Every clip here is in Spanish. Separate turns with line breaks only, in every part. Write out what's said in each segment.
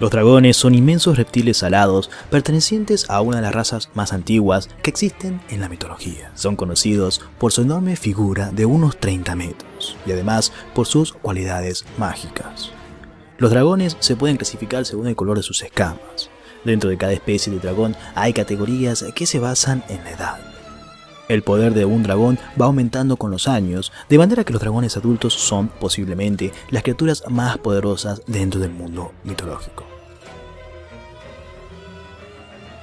Los dragones son inmensos reptiles alados pertenecientes a una de las razas más antiguas que existen en la mitología. Son conocidos por su enorme figura de unos 30 metros y además por sus cualidades mágicas. Los dragones se pueden clasificar según el color de sus escamas. Dentro de cada especie de dragón hay categorías que se basan en la edad. El poder de un dragón va aumentando con los años, de manera que los dragones adultos son posiblemente las criaturas más poderosas dentro del mundo mitológico.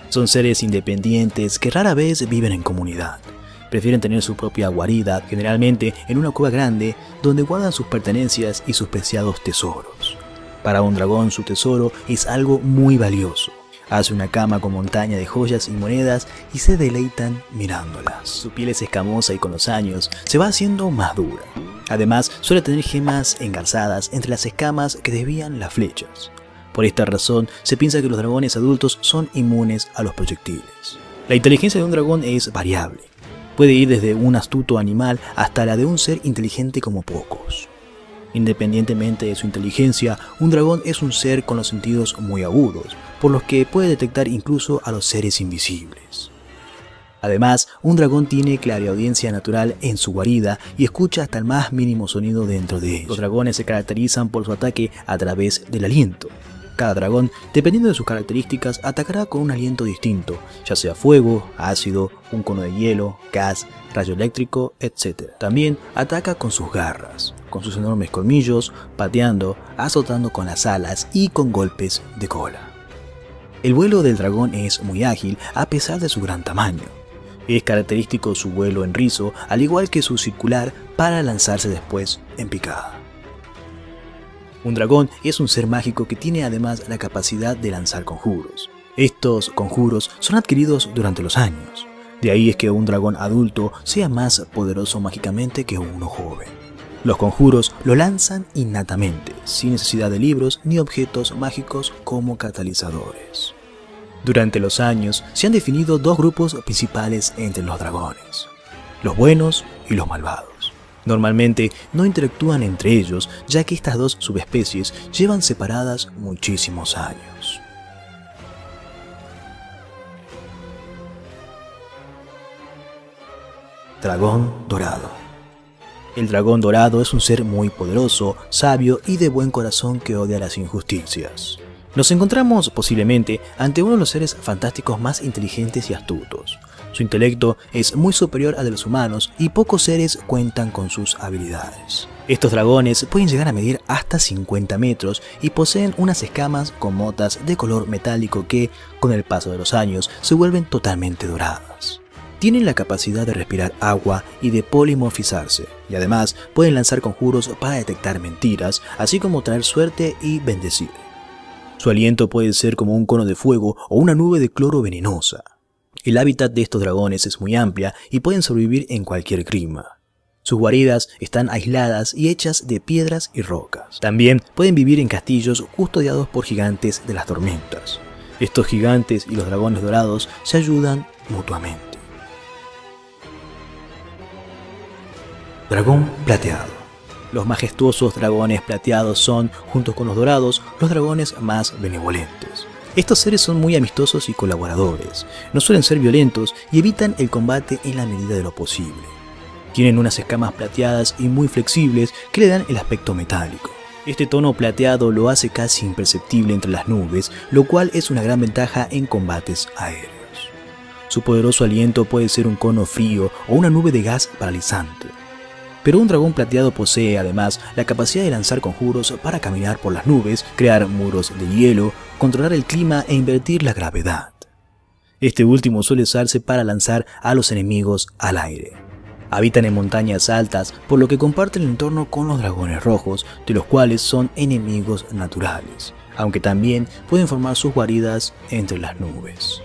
Son seres independientes que rara vez viven en comunidad. Prefieren tener su propia guarida, generalmente en una cueva grande, donde guardan sus pertenencias y sus preciados tesoros. Para un dragón su tesoro es algo muy valioso, Hace una cama con montaña de joyas y monedas y se deleitan mirándolas. Su piel es escamosa y con los años se va haciendo más dura. Además, suele tener gemas engarzadas entre las escamas que desvían las flechas. Por esta razón, se piensa que los dragones adultos son inmunes a los proyectiles. La inteligencia de un dragón es variable. Puede ir desde un astuto animal hasta la de un ser inteligente como pocos. Independientemente de su inteligencia, un dragón es un ser con los sentidos muy agudos, por los que puede detectar incluso a los seres invisibles. Además, un dragón tiene clariaudiencia natural en su guarida y escucha hasta el más mínimo sonido dentro de él. Los dragones se caracterizan por su ataque a través del aliento. Cada dragón, dependiendo de sus características, atacará con un aliento distinto, ya sea fuego, ácido, un cono de hielo, gas, rayo eléctrico, etc. También ataca con sus garras, con sus enormes colmillos, pateando, azotando con las alas y con golpes de cola. El vuelo del dragón es muy ágil a pesar de su gran tamaño. Es característico su vuelo en rizo, al igual que su circular para lanzarse después en picada. Un dragón es un ser mágico que tiene además la capacidad de lanzar conjuros. Estos conjuros son adquiridos durante los años. De ahí es que un dragón adulto sea más poderoso mágicamente que uno joven. Los conjuros lo lanzan innatamente, sin necesidad de libros ni objetos mágicos como catalizadores. Durante los años se han definido dos grupos principales entre los dragones, los buenos y los malvados. Normalmente no interactúan entre ellos ya que estas dos subespecies llevan separadas muchísimos años. Dragón Dorado El dragón dorado es un ser muy poderoso, sabio y de buen corazón que odia las injusticias. Nos encontramos posiblemente ante uno de los seres fantásticos más inteligentes y astutos. Su intelecto es muy superior al de los humanos y pocos seres cuentan con sus habilidades. Estos dragones pueden llegar a medir hasta 50 metros y poseen unas escamas con motas de color metálico que, con el paso de los años, se vuelven totalmente doradas. Tienen la capacidad de respirar agua y de polimorfizarse, y además pueden lanzar conjuros para detectar mentiras, así como traer suerte y bendecir. Su aliento puede ser como un cono de fuego o una nube de cloro venenosa. El hábitat de estos dragones es muy amplia y pueden sobrevivir en cualquier clima. Sus guaridas están aisladas y hechas de piedras y rocas. También pueden vivir en castillos custodiados por gigantes de las tormentas. Estos gigantes y los dragones dorados se ayudan mutuamente. Dragón plateado. Los majestuosos dragones plateados son, junto con los dorados, los dragones más benevolentes. Estos seres son muy amistosos y colaboradores, no suelen ser violentos y evitan el combate en la medida de lo posible. Tienen unas escamas plateadas y muy flexibles que le dan el aspecto metálico. Este tono plateado lo hace casi imperceptible entre las nubes, lo cual es una gran ventaja en combates aéreos. Su poderoso aliento puede ser un cono frío o una nube de gas paralizante. Pero un dragón plateado posee además la capacidad de lanzar conjuros para caminar por las nubes, crear muros de hielo, controlar el clima e invertir la gravedad. Este último suele usarse para lanzar a los enemigos al aire. Habitan en montañas altas, por lo que comparten el entorno con los dragones rojos, de los cuales son enemigos naturales, aunque también pueden formar sus guaridas entre las nubes.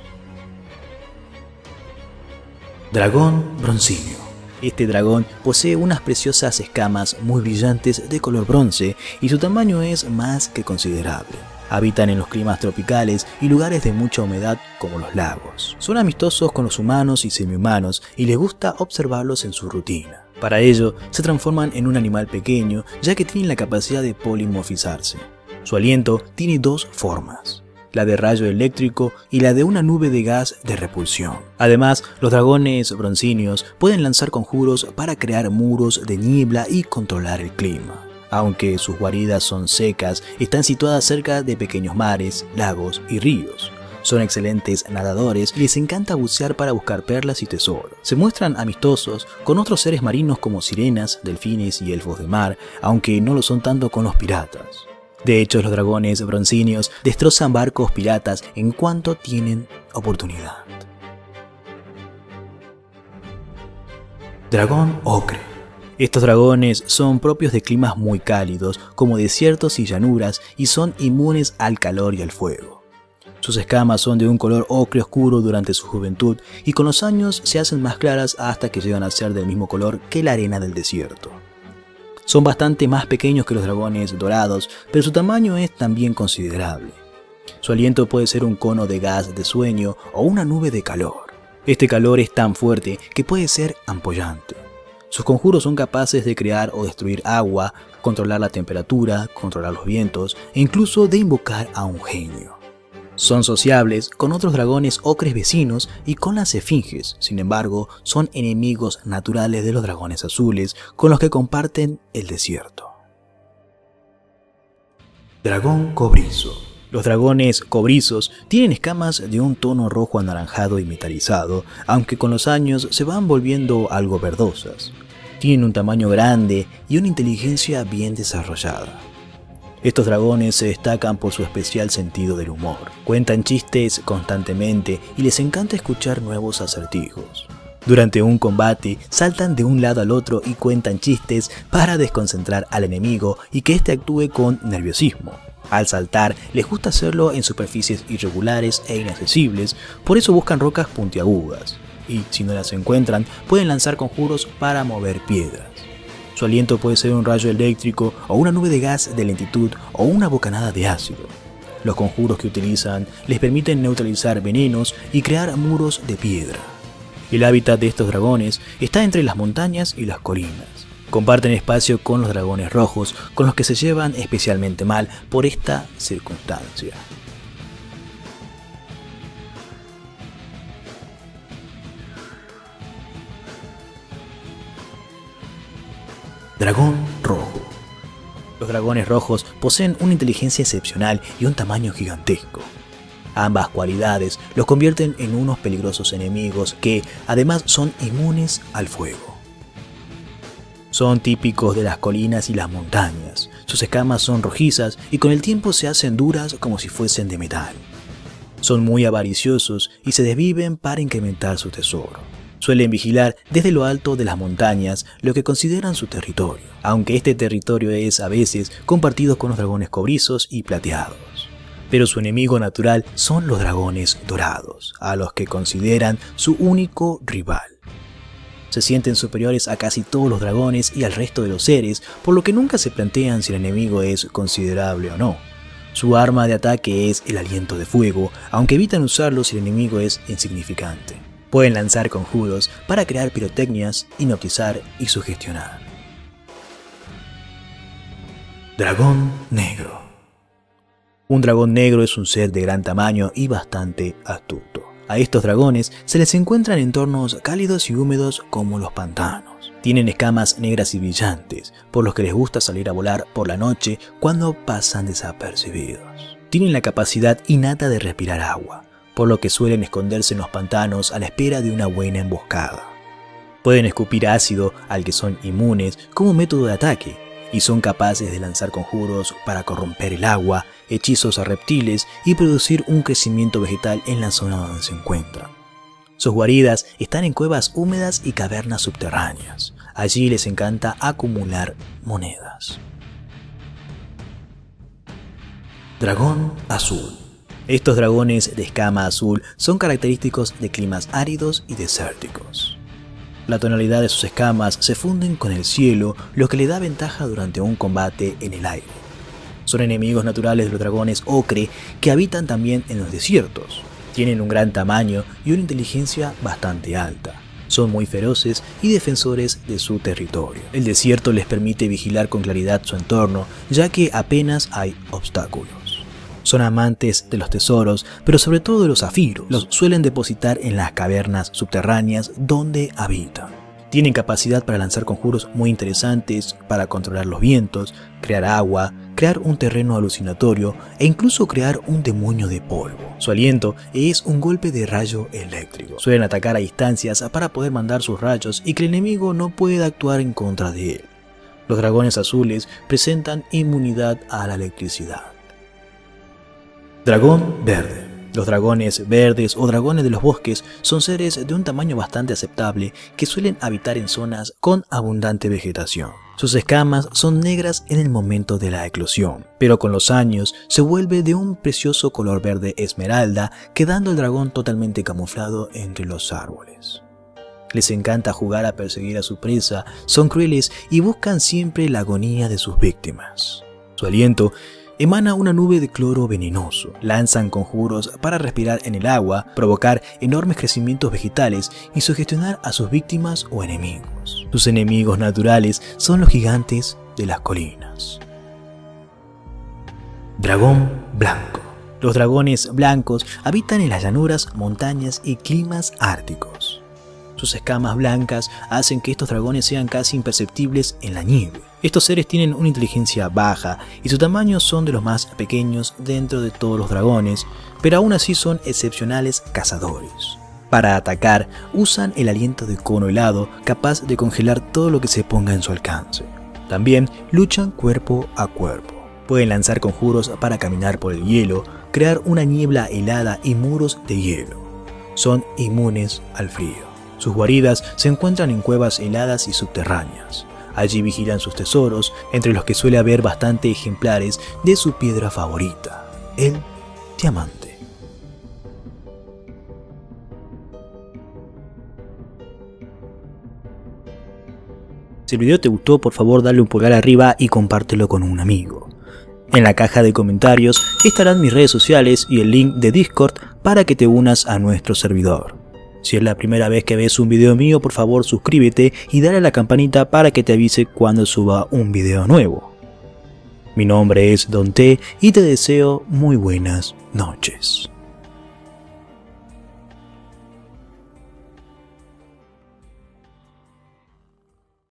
Dragón broncíneo este dragón posee unas preciosas escamas muy brillantes de color bronce y su tamaño es más que considerable. Habitan en los climas tropicales y lugares de mucha humedad como los lagos. Son amistosos con los humanos y semihumanos y les gusta observarlos en su rutina. Para ello, se transforman en un animal pequeño ya que tienen la capacidad de polimorfizarse. Su aliento tiene dos formas, la de rayo eléctrico y la de una nube de gas de repulsión. Además, los dragones broncíneos pueden lanzar conjuros para crear muros de niebla y controlar el clima. Aunque sus guaridas son secas, están situadas cerca de pequeños mares, lagos y ríos. Son excelentes nadadores y les encanta bucear para buscar perlas y tesoros. Se muestran amistosos con otros seres marinos como sirenas, delfines y elfos de mar, aunque no lo son tanto con los piratas. De hecho, los dragones broncíneos destrozan barcos piratas en cuanto tienen oportunidad. Dragón ocre estos dragones son propios de climas muy cálidos, como desiertos y llanuras, y son inmunes al calor y al fuego. Sus escamas son de un color ocre oscuro durante su juventud y con los años se hacen más claras hasta que llegan a ser del mismo color que la arena del desierto. Son bastante más pequeños que los dragones dorados, pero su tamaño es también considerable. Su aliento puede ser un cono de gas de sueño o una nube de calor. Este calor es tan fuerte que puede ser ampollante. Sus conjuros son capaces de crear o destruir agua, controlar la temperatura, controlar los vientos e incluso de invocar a un genio. Son sociables con otros dragones ocres vecinos y con las esfinges, sin embargo, son enemigos naturales de los dragones azules con los que comparten el desierto. Dragón cobrizo los dragones cobrizos tienen escamas de un tono rojo anaranjado y metalizado, aunque con los años se van volviendo algo verdosas. Tienen un tamaño grande y una inteligencia bien desarrollada. Estos dragones se destacan por su especial sentido del humor. Cuentan chistes constantemente y les encanta escuchar nuevos acertijos. Durante un combate, saltan de un lado al otro y cuentan chistes para desconcentrar al enemigo y que éste actúe con nerviosismo. Al saltar, les gusta hacerlo en superficies irregulares e inaccesibles, por eso buscan rocas puntiagudas, y si no las encuentran, pueden lanzar conjuros para mover piedras. Su aliento puede ser un rayo eléctrico o una nube de gas de lentitud o una bocanada de ácido. Los conjuros que utilizan les permiten neutralizar venenos y crear muros de piedra. El hábitat de estos dragones está entre las montañas y las colinas. Comparten espacio con los dragones rojos, con los que se llevan especialmente mal por esta circunstancia. Dragón rojo. Los dragones rojos poseen una inteligencia excepcional y un tamaño gigantesco. Ambas cualidades los convierten en unos peligrosos enemigos que además son inmunes al fuego. Son típicos de las colinas y las montañas. Sus escamas son rojizas y con el tiempo se hacen duras como si fuesen de metal. Son muy avariciosos y se desviven para incrementar su tesoro. Suelen vigilar desde lo alto de las montañas lo que consideran su territorio, aunque este territorio es a veces compartido con los dragones cobrizos y plateados. Pero su enemigo natural son los dragones dorados, a los que consideran su único rival se sienten superiores a casi todos los dragones y al resto de los seres, por lo que nunca se plantean si el enemigo es considerable o no. Su arma de ataque es el aliento de fuego, aunque evitan usarlo si el enemigo es insignificante. Pueden lanzar conjuros para crear pirotecnias, hipnotizar y sugestionar. Dragón Negro Un dragón negro es un ser de gran tamaño y bastante astuto. A estos dragones se les encuentran entornos cálidos y húmedos como los pantanos. Tienen escamas negras y brillantes, por los que les gusta salir a volar por la noche cuando pasan desapercibidos. Tienen la capacidad innata de respirar agua, por lo que suelen esconderse en los pantanos a la espera de una buena emboscada. Pueden escupir ácido al que son inmunes como método de ataque, y son capaces de lanzar conjuros para corromper el agua, hechizos a reptiles y producir un crecimiento vegetal en la zona donde se encuentran. Sus guaridas están en cuevas húmedas y cavernas subterráneas. Allí les encanta acumular monedas. Dragón azul. Estos dragones de escama azul son característicos de climas áridos y desérticos. La tonalidad de sus escamas se funden con el cielo, lo que le da ventaja durante un combate en el aire. Son enemigos naturales de los dragones ocre que habitan también en los desiertos. Tienen un gran tamaño y una inteligencia bastante alta. Son muy feroces y defensores de su territorio. El desierto les permite vigilar con claridad su entorno, ya que apenas hay obstáculos. Son amantes de los tesoros, pero sobre todo de los zafiros. Los suelen depositar en las cavernas subterráneas donde habitan. Tienen capacidad para lanzar conjuros muy interesantes, para controlar los vientos, crear agua, crear un terreno alucinatorio e incluso crear un demonio de polvo. Su aliento es un golpe de rayo eléctrico. Suelen atacar a distancias para poder mandar sus rayos y que el enemigo no pueda actuar en contra de él. Los dragones azules presentan inmunidad a la electricidad. Dragón verde. Los dragones verdes o dragones de los bosques son seres de un tamaño bastante aceptable que suelen habitar en zonas con abundante vegetación. Sus escamas son negras en el momento de la eclosión, pero con los años se vuelve de un precioso color verde esmeralda, quedando el dragón totalmente camuflado entre los árboles. Les encanta jugar a perseguir a su presa, son crueles y buscan siempre la agonía de sus víctimas. Su aliento emana una nube de cloro venenoso. Lanzan conjuros para respirar en el agua, provocar enormes crecimientos vegetales y sugestionar a sus víctimas o enemigos. Sus enemigos naturales son los gigantes de las colinas. Dragón blanco. Los dragones blancos habitan en las llanuras, montañas y climas árticos. Sus escamas blancas hacen que estos dragones sean casi imperceptibles en la nieve. Estos seres tienen una inteligencia baja y su tamaño son de los más pequeños dentro de todos los dragones, pero aún así son excepcionales cazadores. Para atacar, usan el aliento de cono helado capaz de congelar todo lo que se ponga en su alcance. También luchan cuerpo a cuerpo. Pueden lanzar conjuros para caminar por el hielo, crear una niebla helada y muros de hielo. Son inmunes al frío. Sus guaridas se encuentran en cuevas heladas y subterráneas. Allí vigilan sus tesoros, entre los que suele haber bastante ejemplares de su piedra favorita, el diamante. Si el video te gustó, por favor dale un pulgar arriba y compártelo con un amigo. En la caja de comentarios estarán mis redes sociales y el link de Discord para que te unas a nuestro servidor. Si es la primera vez que ves un video mío, por favor suscríbete y dale a la campanita para que te avise cuando suba un video nuevo. Mi nombre es Don T y te deseo muy buenas noches.